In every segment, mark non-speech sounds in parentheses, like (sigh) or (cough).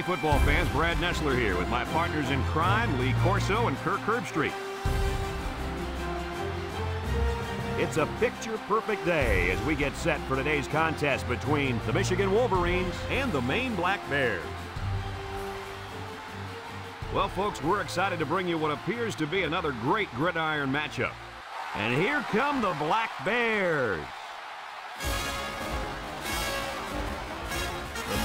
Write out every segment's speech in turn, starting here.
Hey, football fans, Brad Nessler here with my partners in crime, Lee Corso and Kirk Herbstreit. It's a picture-perfect day as we get set for today's contest between the Michigan Wolverines and the Maine Black Bears. Well, folks, we're excited to bring you what appears to be another great gridiron matchup. And here come the Black Bears.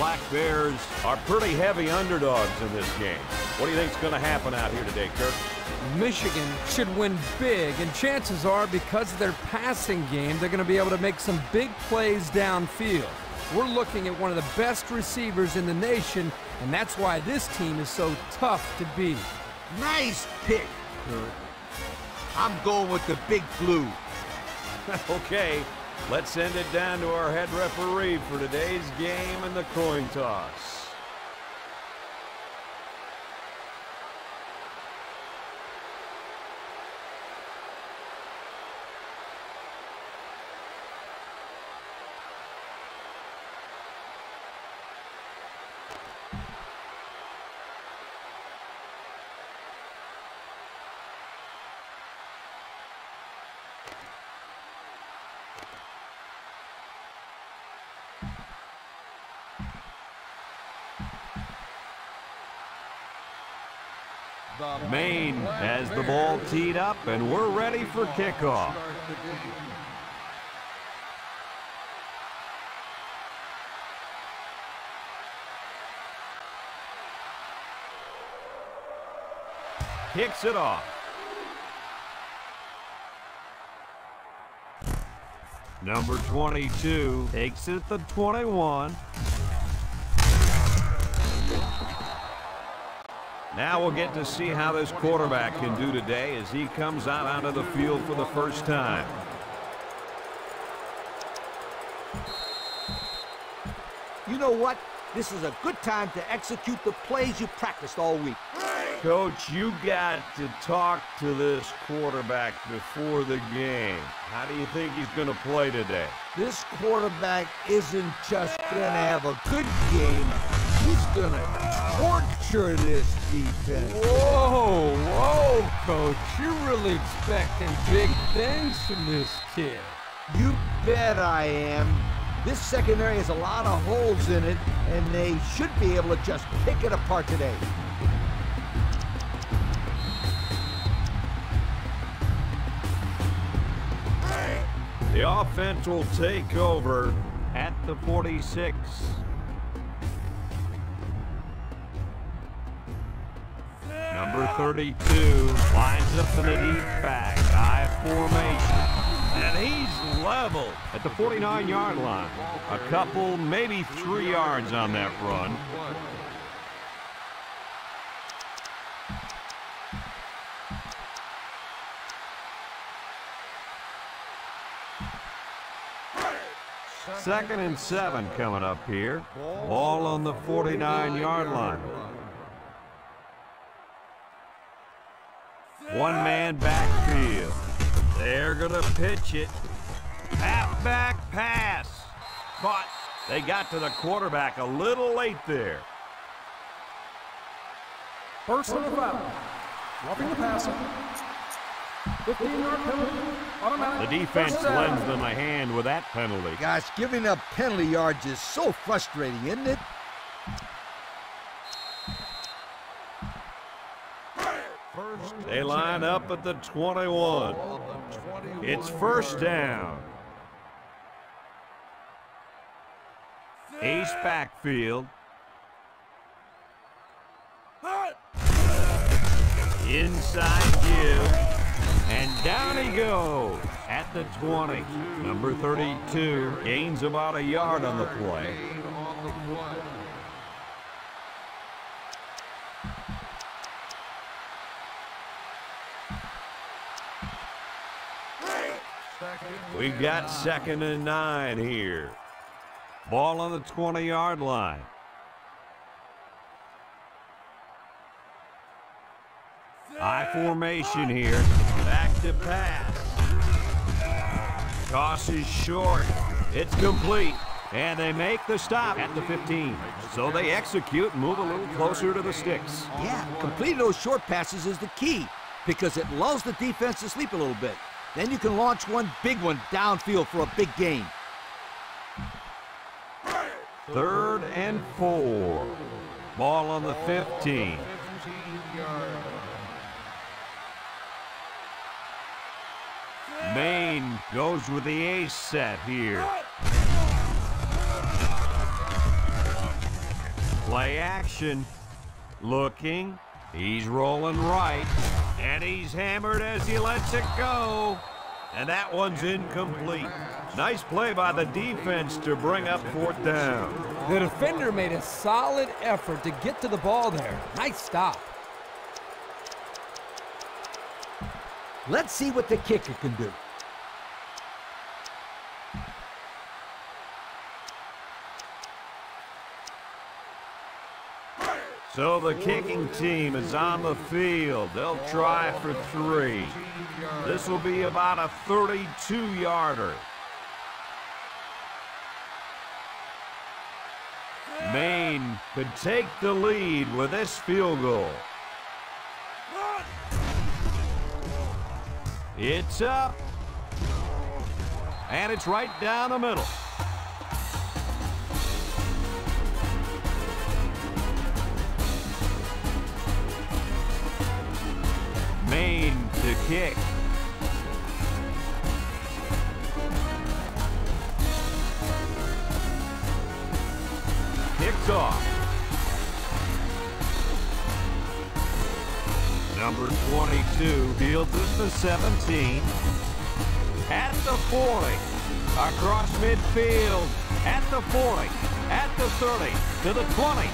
Black Bears are pretty heavy underdogs in this game. What do you think is going to happen out here today, Kirk? Michigan should win big, and chances are because of their passing game, they're going to be able to make some big plays downfield. We're looking at one of the best receivers in the nation, and that's why this team is so tough to beat. Nice pick, Kirk. I'm going with the big blue. (laughs) okay, let's send it down to our head referee for today's game and the coin toss. Maine has the ball teed up, and we're ready for kickoff. Kicks it off. Number 22 takes it the 21. Now we'll get to see how this quarterback can do today as he comes out onto the field for the first time. You know what? This is a good time to execute the plays you practiced all week. Coach, you got to talk to this quarterback before the game. How do you think he's going to play today? This quarterback isn't just going to have a good game. He's going to torture this defense. Whoa, whoa, Coach. You're really expecting big things from this kid. You bet I am. This secondary has a lot of holes in it, and they should be able to just pick it apart today. The offense will take over at the 46. 32 lines up in the deep back, I formation. And he's level at the 49-yard line. A couple, maybe three yards on that run. Second and seven coming up here. Ball on the 49-yard line. One-man backfield. They're going to pitch it. Halfback pass. Caught. They got to the quarterback a little late there. First and five. Roughing the passer. 15-yard penalty. Automatic. The defense lends them a hand with that penalty. Gosh, giving up penalty yards is so frustrating, isn't it? They line up at the 21. It's first down. Ace backfield. Inside give. And down he goes at the 20. Number 32 gains about a yard on the play. We got second and nine here. Ball on the 20-yard line. I formation here. Back to pass. Toss is short. It's complete. And they make the stop at the 15. So they execute and move a little closer to the sticks. Yeah, completing those short passes is the key because it lulls the defense to sleep a little bit. Then you can launch one big one downfield for a big gain. Third and four. Ball on the 15. Maine goes with the ace set here. Play action. Looking. He's rolling right. And he's hammered as he lets it go. And that one's incomplete. Nice play by the defense to bring up fourth down. The defender made a solid effort to get to the ball there. Nice stop. Let's see what the kicker can do. So the kicking team is on the field. They'll try for three. This will be about a 32-yarder. Maine could take the lead with this field goal. It's up. And it's right down the middle. Kick. Off. Number 22 fields at the 17. At the 40. Across midfield. At the 40. At the 30. To the 20.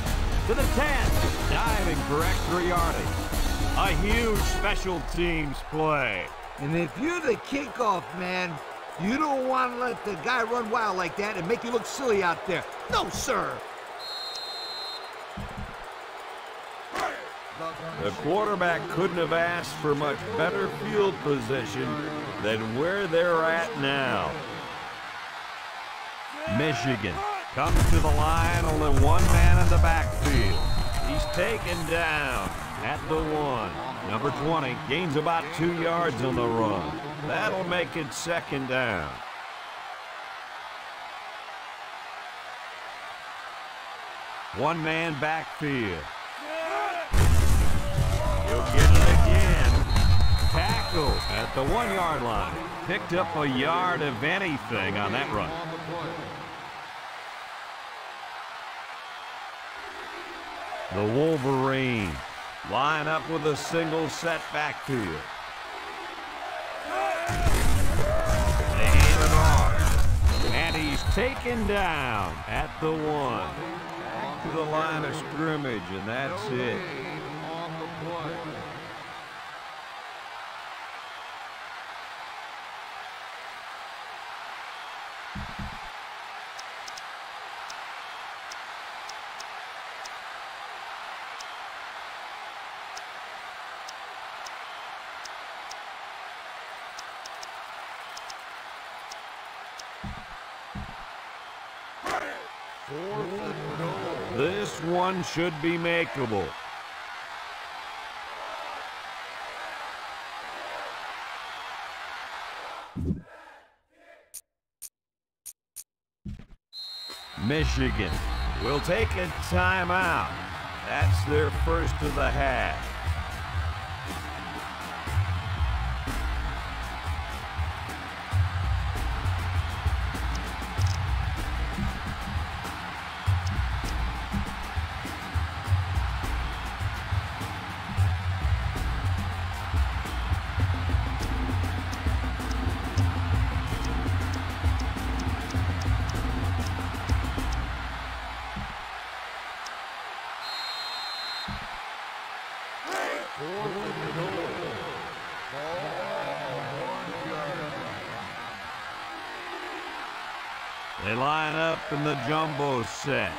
To the 10. Diving for extra yardage. A huge special teams play. And if you're the kickoff man, you don't want to let the guy run wild like that and make you look silly out there. No, sir. The quarterback couldn't have asked for much better field position than where they're at now. Michigan comes to the line, only one man in the backfield. He's taken down at the one. Number 20 gains about two yards on the run. That'll make it second down. One man backfield. He'll get it again. Tackle at the one-yard line. Picked up a yard of anything on that run. The Wolverine line up with a single set off. And he's taken down at the one. Back to the line of scrimmage, and that's it. This one should be makeable. Michigan will take a timeout. That's their first of the half. They line up in the jumbo set.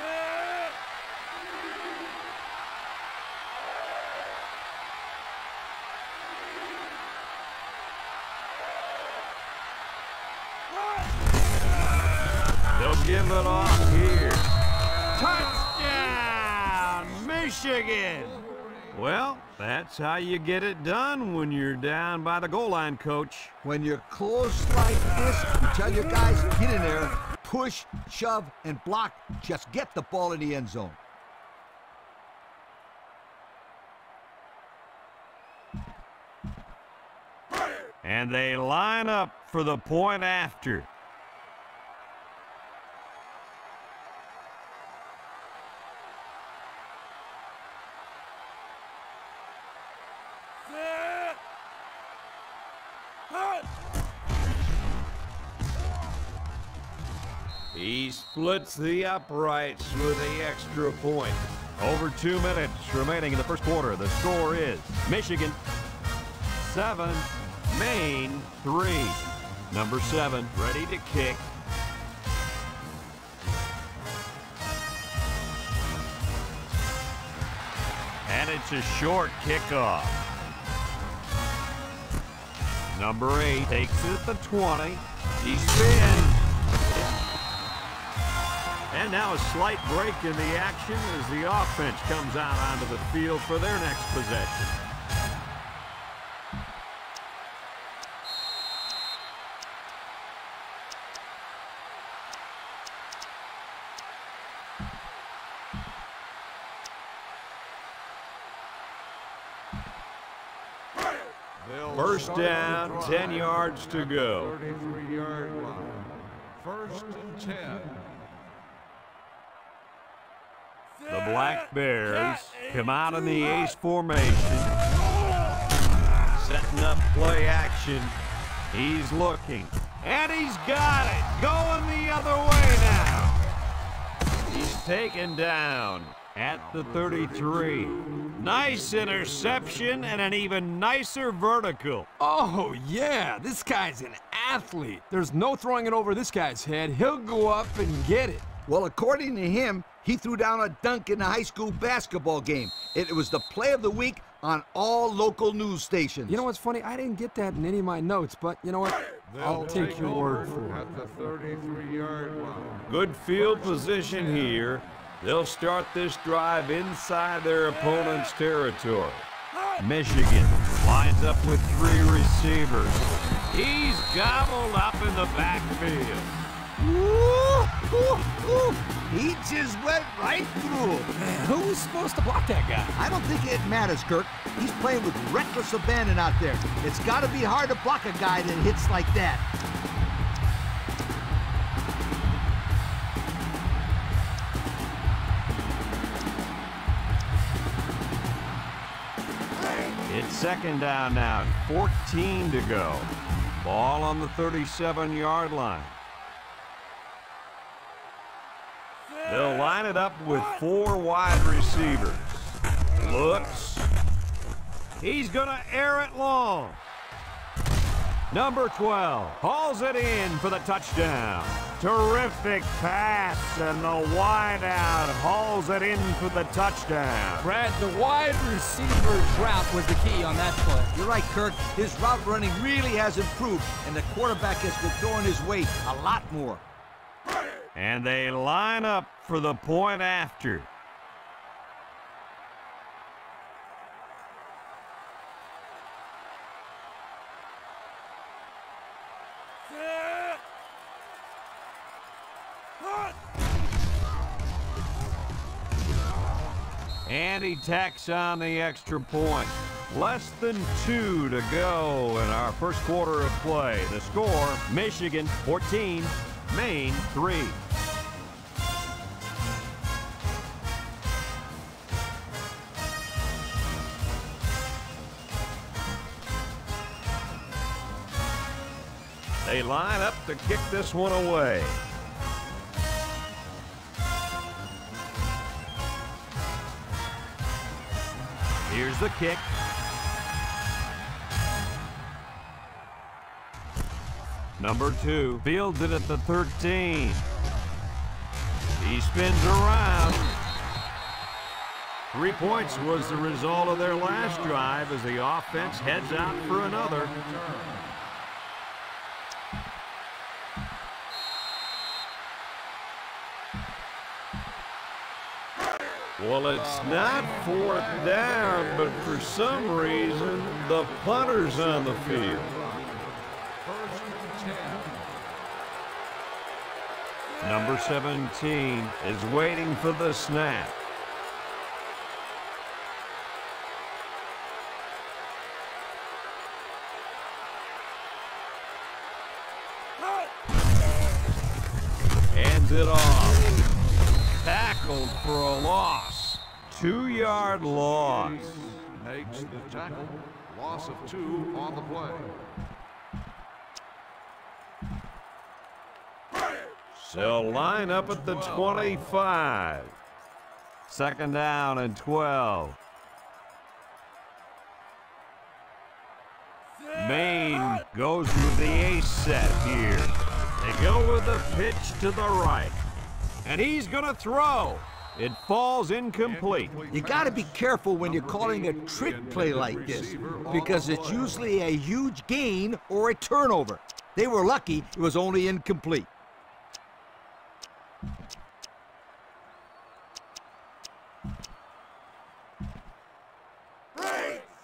They'll give it off here. Touchdown, Michigan! Well, that's how you get it done when you're down by the goal line, coach. When you're close like this, you tell your guys, get in there, push, shove, and block. Just get the ball in the end zone. And they line up for the point after. He splits the uprights with the extra point. Over two minutes remaining in the first quarter. The score is Michigan 7, Maine 3. Number 7 ready to kick. And it's a short kickoff. Number 8 takes it at the 20. He spins. And now a slight break in the action as the offense comes out onto the field for their next possession. First down, 10 yards to go. 33-yard line. First and 10. The Black Bears come out in the ace formation. Setting up play action. He's looking. And he's got it. Going the other way now. He's taken down at the 33. Nice interception and an even nicer vertical. Oh, yeah, this guy's an athlete. There's no throwing it over this guy's head. He'll go up and get it. Well, according to him, he threw down a dunk in a high school basketball game. It was the play of the week on all local news stations. You know what's funny? I didn't get that in any of my notes, but you know what? I'll take your word for it. At the 33-yard line. Good field position here. They'll start this drive inside their opponent's territory. Michigan lines up with three receivers. He's gobbled up in the backfield. Ooh, ooh, ooh. He just went right through. Man, who was supposed to block that guy? I don't think it matters, Kirk. He's playing with reckless abandon out there. It's got to be hard to block a guy that hits like that. It's second down now, 14 to go. Ball on the 37-yard line. They'll line it up with four wide receivers. Looks. He's going to air it long. Number 12 hauls it in for the touchdown. Terrific pass, and the wideout hauls it in for the touchdown. Brad, the wide receiver's route was the key on that play. You're right, Kirk. His route running really has improved, and the quarterback has been throwing his way a lot more. And they line up for the point after. And he tacks on the extra point. Less than two to go in our first quarter of play. The score, Michigan 14, Maine 3. Line up to kick this one away. Here's the kick. Number two fields it at the 13. He spins around. Three points was the result of their last drive as the offense heads out for another. Well, it's not fourth down, but for some reason, the punter's on the field. First and 10. Number 17 is waiting for the snap. Hands it off. Tackled for a loss. Two-yard loss. Makes the tackle. Loss of two on the play. So line up at the 25. Second down and 12. Maine goes with the ace set here. They go with the pitch to the right. And he's going to throw. It falls incomplete. You got to be careful when you're calling a trick play like this because it's usually a huge gain or a turnover. They were lucky it was only incomplete.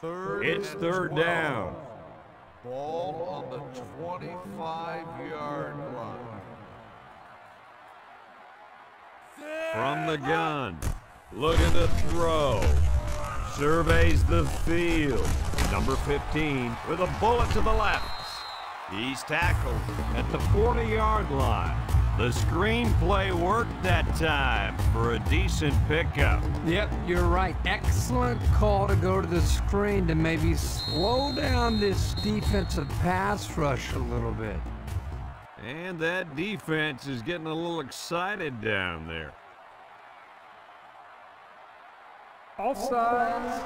Third It's third down. Ball on the 25-yard From the gun. Looking to throw. Surveys the field. Number 15 with a bullet to the left. He's tackled at the 40-yard line. The screenplay worked that time for a decent pickup. Yep, you're right. Excellent call to go to the screen to maybe slow down this defensive pass rush a little bit. And that defense is getting a little excited down there. Offsides.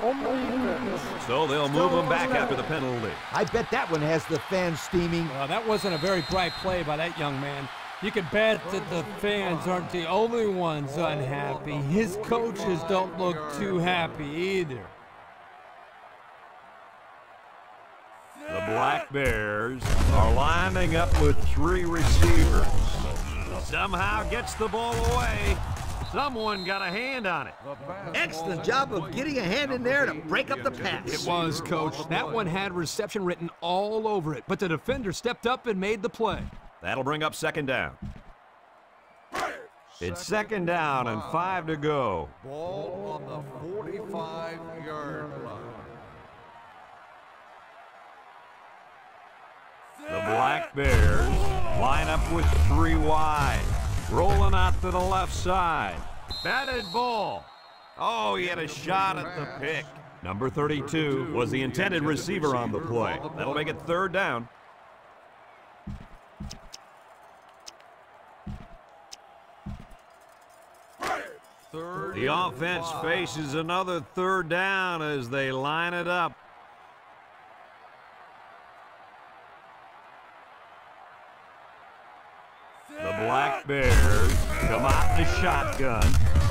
On. So they'll move him back after the penalty. I bet that one has the fans steaming. Well, that wasn't a very bright play by that young man. You can bet that the fans aren't the only ones unhappy. His coaches don't look too happy either. The Black Bears are lining up with three receivers. Somehow gets the ball away. Someone got a hand on it. Excellent job of getting a hand in there to break up the pass. It was, coach. That one had reception written all over it, but the defender stepped up and made the play. That'll bring up second down. It's second down and five to go. Ball on the 45-yard line. The Black Bears line up with three wide. Rolling out to the left side. Batted ball. Oh, he had a shot at the pick. Number 32 was the intended receiver on the play. That'll make it third down. The offense faces another third down as they line it up. Black Bears come out in the shotgun.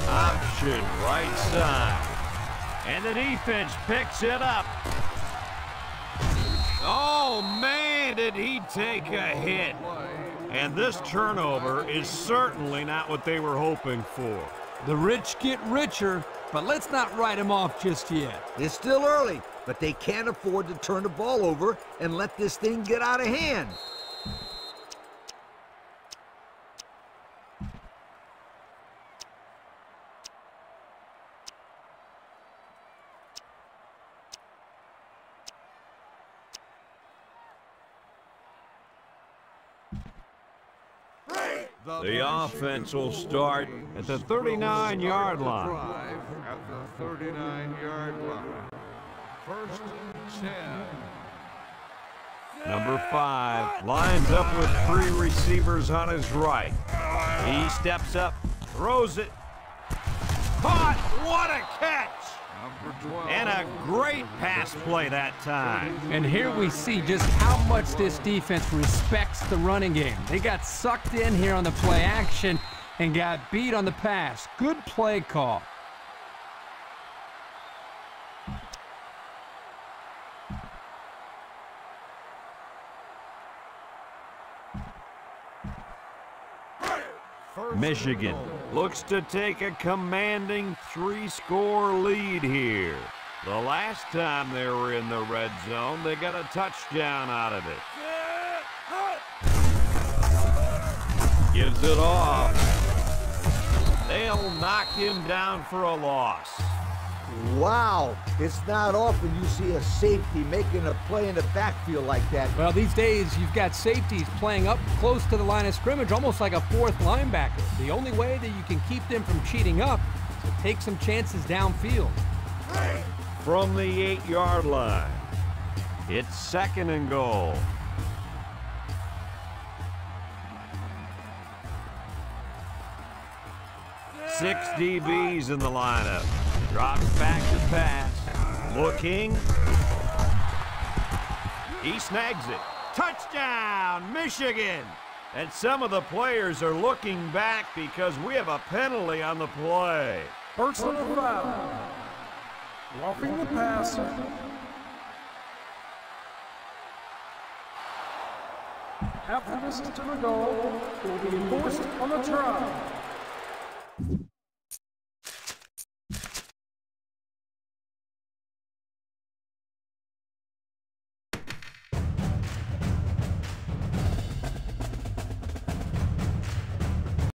Option right side. And the defense picks it up. Oh, man, did he take a hit. And this turnover is certainly not what they were hoping for. The rich get richer, but let's not write him off just yet. It's still early, but they can't afford to turn the ball over and let this thing get out of hand. The offense will start at the 39-yard line. At the 39-yard line. First and 10. Number five lines up with three receivers on his right. He steps up, throws it. Caught! What a catch! Number 12. And a great pass play that time. And here we see just how much this defense respects the running game. They got sucked in here on the play action and got beat on the pass. Good play call. Michigan looks to take a commanding three-score lead here. The last time they were in the red zone, they got a touchdown out of it. Gives it off. They'll knock him down for a loss. Wow, it's not often you see a safety making a play in the backfield like that. Well, these days you've got safeties playing up close to the line of scrimmage, almost like a fourth linebacker. The only way that you can keep them from cheating up is to take some chances downfield. From the eight-yard line, it's second and goal. Six DBs in the lineup. Drops back to pass. Looking. He snags it. Touchdown, Michigan! And some of the players are looking back because we have a penalty on the play. Personal foul. Roughing the passer. Half the distance to the goal will be enforced on the try.